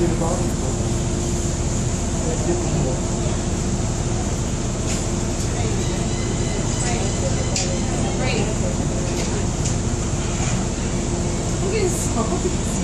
more. Look at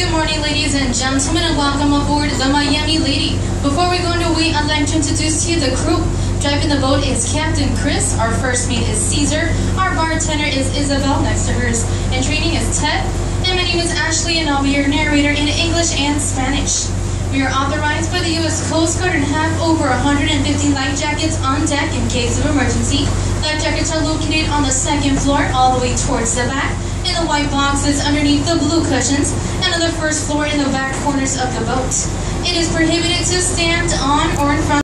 Good morning, ladies and gentlemen, and welcome aboard the Miami Lady. Before we go underway, I'd like to introduce to you the crew. Driving the boat is Captain Chris. Our first mate is Caesar. Our bartender is Isabel. Next to hers and training is Ted. And my name is Ashley, and I'll be your narrator in English and Spanish. We are authorized by the U.S. Coast Guard and have over 150 life jackets on deck in case of emergency. Life jackets are located on the second floor, all the way towards the back, in the white boxes underneath the blue cushions, on the first floor in the back corners of the boat. It is prohibited to stand on or in front